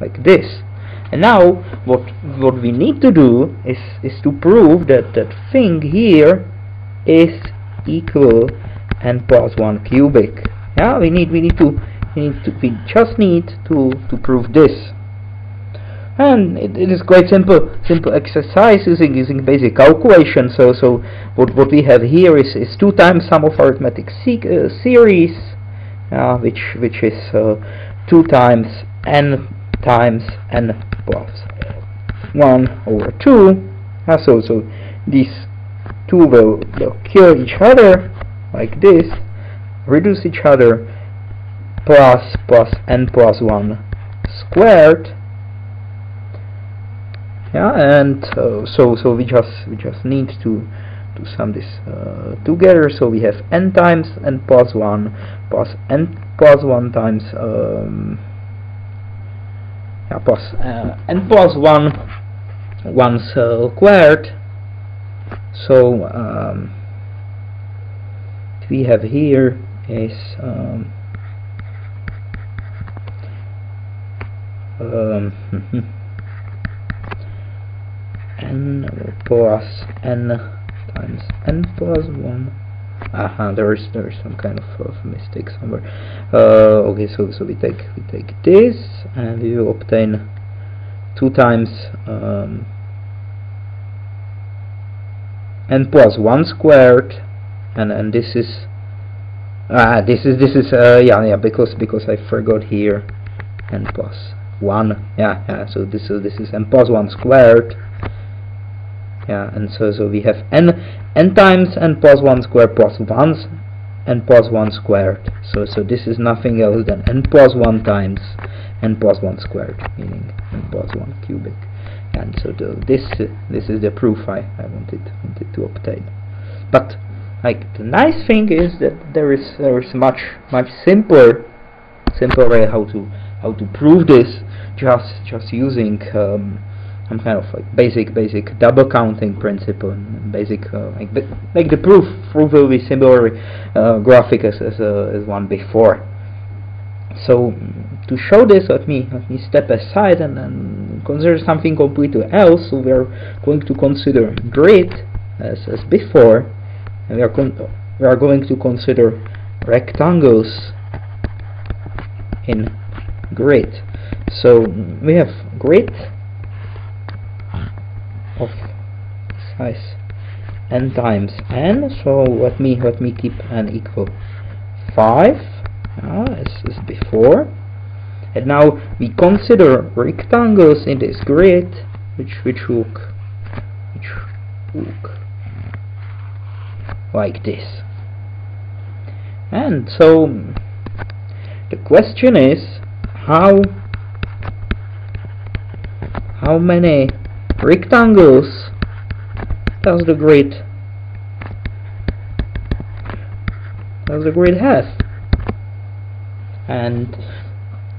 like this. And now what what we need to do is is to prove that that thing here is equal n plus 1 cubic. Yeah, we need we need to we need to we just need to to prove this. And it, it is quite simple simple exercise using using basic calculation. So so what what we have here is is two times sum of arithmetic se uh, series, uh, which which is uh, two times n times n plus 1 over 2. Uh, so so these two will, will kill each other like this, reduce each other, plus plus n plus 1 squared. Yeah, and uh, so so we just we just need to to sum this uh, together. So we have n times n plus 1 plus n plus 1 times um, yeah, plus uh, n plus 1 1 squared. So um, we have here is um, um, n plus n times n plus 1 aha there is there is some kind of, of mistake somewhere. Uh, okay so so we take we take this and we will obtain two times um, n plus 1 squared and and this is ah this is this is uh, yeah yeah because because I forgot here n plus 1 yeah yeah so this is this is n plus 1 squared yeah and so so we have n n times n plus 1 squared plus 1 n plus 1 squared. So so this is nothing else than n plus 1 times n plus 1 squared meaning n plus 1 cubic. And so the, this uh, this is the proof I, I wanted wanted to obtain. But like the nice thing is that there is there is much much simpler simpler way how to how to prove this just just using um, some kind of like basic basic double counting principle basic uh, like make the proof proof will be similar uh, graphic as as, uh, as one before. So to show this let me let me step aside and, and consider something completely else. So we are going to consider grid as, as before and we are we are going to consider rectangles in grid. So we have grid of size n times n. So let me let me keep n equal 5 uh, as, as before. And now we consider rectangles in this grid which which look which look like this. And so the question is how how many rectangles. Does the grid does the grid have and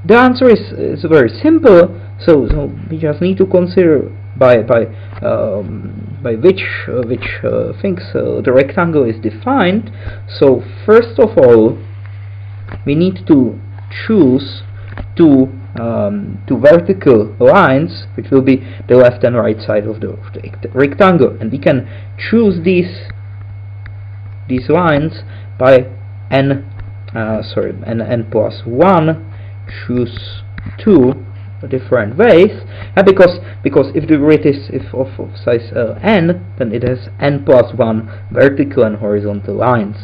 the answer is, is very simple. So, so we just need to consider by by um, by which uh, which uh, things uh, the rectangle is defined. So first of all we need to choose two um, two vertical lines which will be the left and right side of the, rectangle. And we can choose these these lines by n uh, sorry n, n plus 1 choose 2 different ways and because because if the grid is if of, of size uh, n then it has n plus 1 vertical and horizontal lines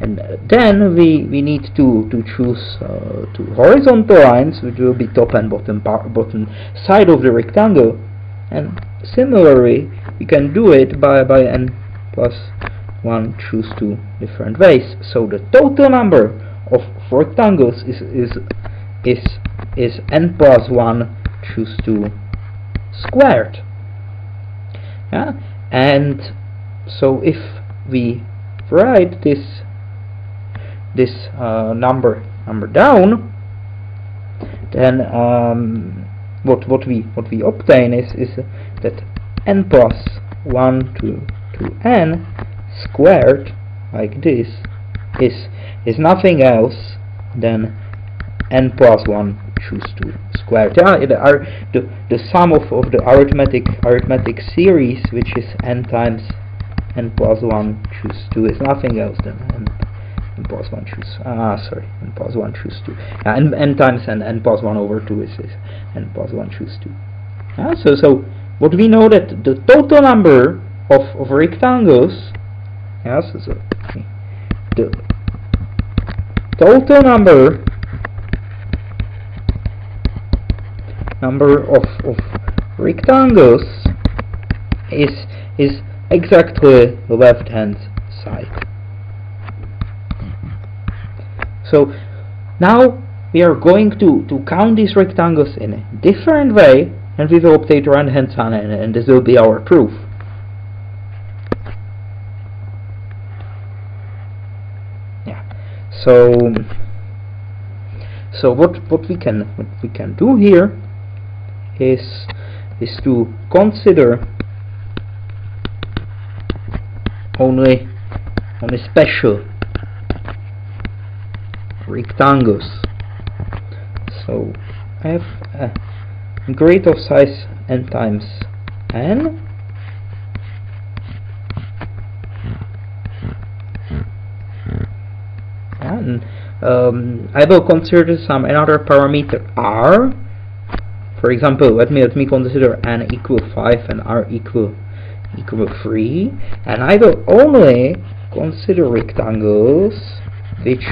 and then we we need to to choose uh, two horizontal lines which will be top and bottom bottom side of the rectangle. And similarly we can do it by by n plus 1 choose two different ways. So the total number of rectangles is is is is n plus 1 choose 2 squared. Yeah? And so if we write this this uh, number number down then um, what what we what we obtain is is that n plus 1 to to n squared like this is is nothing else than n plus 1 choose 2 squared. Yeah, the, the, the sum of, of the arithmetic arithmetic series, which is n times n plus 1 choose 2, is nothing else than n, n plus 1 choose, ah, sorry, n plus 1 choose 2. Yeah, n, n times n, n plus 1 over 2 is, is n plus 1 choose 2. Yeah, so, so what we know that the total number of, of rectangles, yes, yeah, so, so the total number number of, of rectangles is is exactly the left hand side. So now we are going to, to count these rectangles in a different way and we will the right hand side and, and this will be our proof. Yeah. So so what what we can what we can do here is is to consider only only special rectangles. So I have a grid of size n times n. And um, I will consider some another parameter r. For example, let me let me consider n equal 5 and r equal equal 3, and I will only consider rectangles which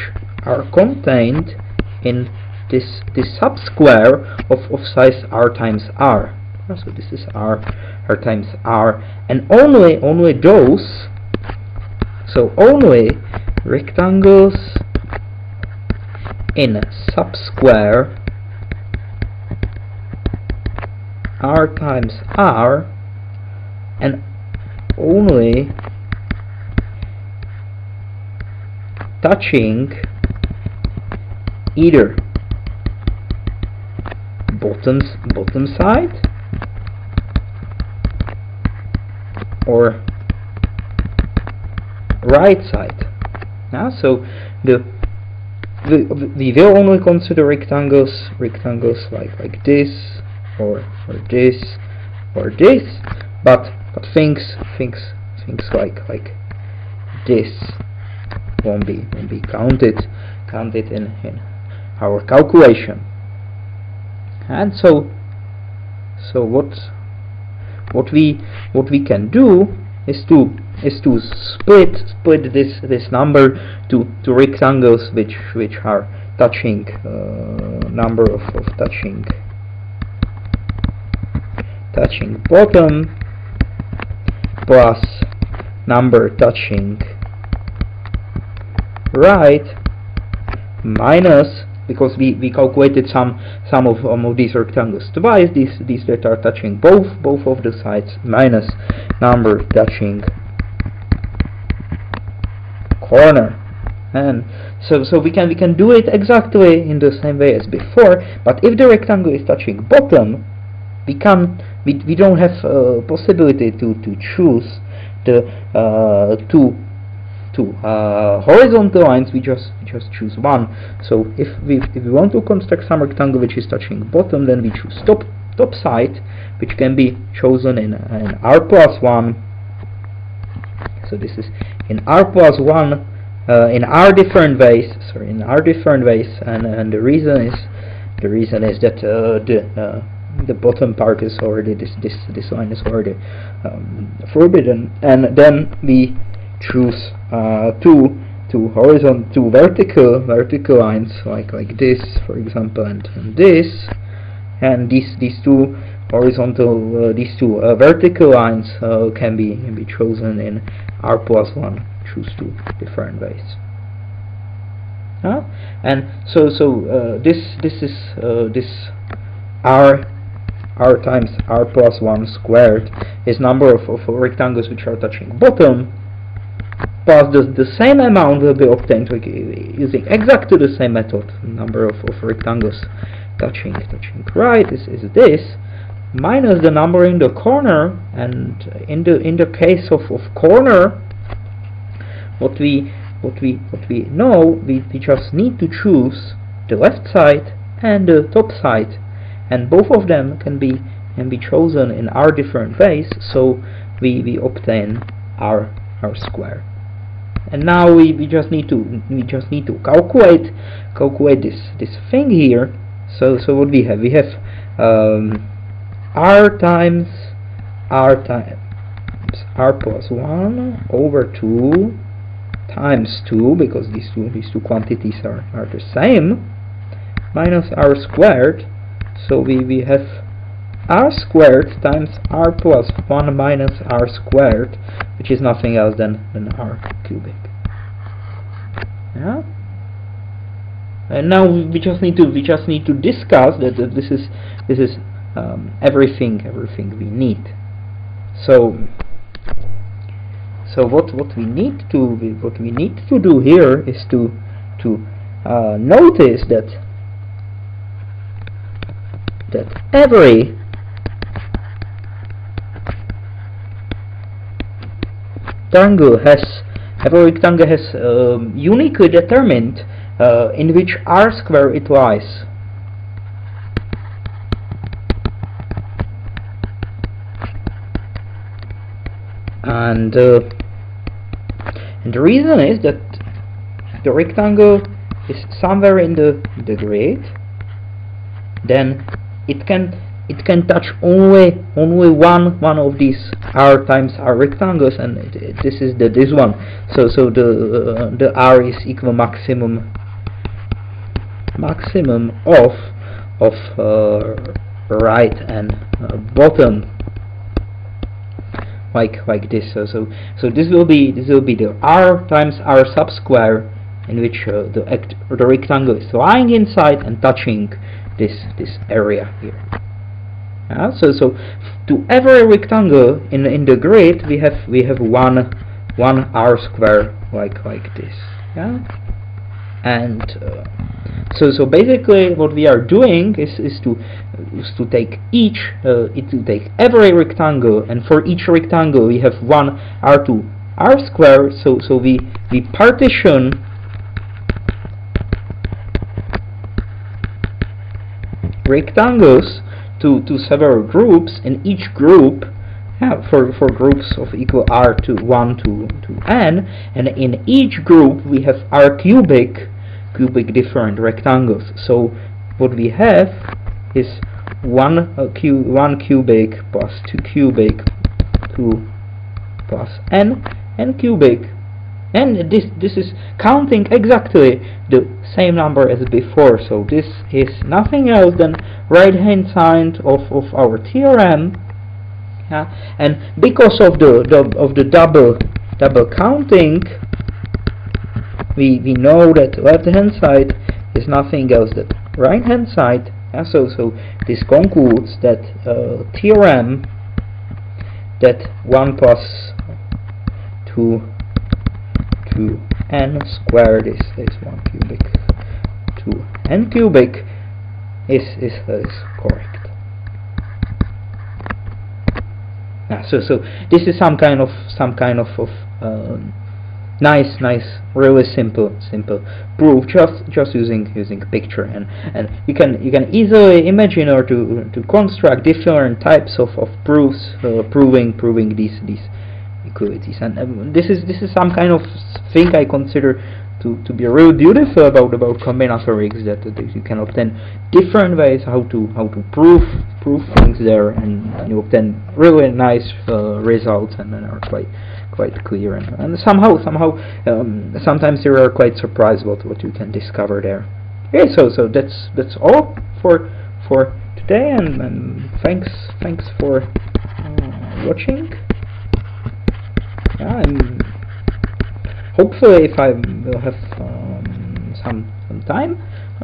are contained in this this subsquare of, of size r times r. Ah, so this is r r times r, and only only those. So only rectangles in subsquare r times r and only touching either bottom bottom side? Or right side? Yeah, so the the, we will only consider rectangles rectangles like like this or or this or this. But but things things things like like this won't be won't be counted counted in, in our calculation. And so so what what we what we can do is to is to split split this this number to to rectangles which which are touching uh, number of, of touching touching bottom plus number touching right minus because we, we calculated some some of, um, of these rectangles. Twice these these that are touching both both of the sides minus number touching corner. And so so we can we can do it exactly in the same way as before but if the rectangle is touching bottom we can we, we don't have a possibility to, to choose the uh, two two. Uh, horizontal lines we just we just choose one. So if we if we want to construct some rectangle which is touching bottom then we choose top top side which can be chosen in, in r plus 1 so this is in r plus 1 uh, in r different ways sorry in r different ways and, and the reason is the reason is that uh, the uh, the bottom part is already this this this line is already um, forbidden. And then we choose uh, two two horizontal two vertical vertical lines like like this for example and, and this and these these two horizontal uh, these two uh, vertical lines uh, can be can be chosen in r plus one choose two different ways huh? and so so uh, this this is uh, this r r times r plus 1 squared is number of, of rectangles which are touching bottom plus the, the same amount will be obtained using exactly the same method number of, of rectangles touching touching right is, is this minus the number in the corner and in the in the case of, of corner what we what we what we know we, we just need to choose the left side and the top side. And both of them can be can be chosen in r different ways so we, we obtain r r square. And now we, we just need to we just need to calculate calculate this this thing here. So so what we have we have um, r times r times r plus 1 over 2 times 2 because these two these two quantities are, are the same minus r squared. So we, we have r squared times r plus 1 minus r squared which is nothing else than, than r cubic. Yeah? And now we just need to we just need to discuss that, that this is this is um, everything everything we need. So so what what we need to what we need to do here is to to uh, notice that that every rectangle has every rectangle has um, uniquely determined uh, in which r square it lies. And, uh, and the reason is that the rectangle is somewhere in the, the grid, then it can it can touch only only one one of these. R times r rectangles and it, it, this is the this one. So so the uh, the r is equal maximum maximum of of uh, right and uh, bottom. Like like this. So, so so this will be this will be the r times r sub square in which uh, the act the rectangle is lying inside and touching this this area here yeah, so so to every rectangle in in the grid we have we have one one r square like like this yeah? And uh, so so basically what we are doing is is to is to take each uh, it to take every rectangle and for each rectangle we have one r2 r square so so we we partition rectangles to, to several groups, and each group for, for groups of equal r to 1 to, to n, and in each group we have r cubic, cubic different rectangles. So what we have is 1, uh, cu 1 cubic plus 2 cubic, 2 plus n, n cubic and this this is counting exactly the same number as before so this is nothing else than right hand side of, of our theorem yeah? and because of the, the of the double double counting we we know that left hand side is nothing else than right hand side yeah? so so this concludes that uh, theorem that 1 plus 2 to n squared is, is 1 cubic to n cubic is, is, is correct. Yeah, so so this is some kind of some kind of, of um, nice nice really simple simple proof just just using using picture and and you can you can easily imagine or to to construct different types of, of proofs uh, proving proving these these equalities. And um, this is this is some kind of thing I consider to, to be really beautiful about about combinatorics that, that you can obtain different ways how to how to prove prove things there and, you obtain really nice uh, results and, and are quite quite clear. And, and somehow somehow um, sometimes you are quite surprised what what you can discover there. Okay so so that's that's all for for today and, and thanks thanks for uh, watching yeah, and hopefully if I will have um, some some time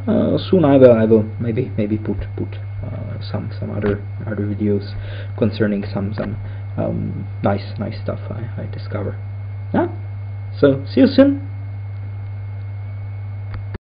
uh, soon I will I will maybe maybe put put uh, some some other other videos concerning some some um, nice nice stuff I, I discover. Yeah. So see you soon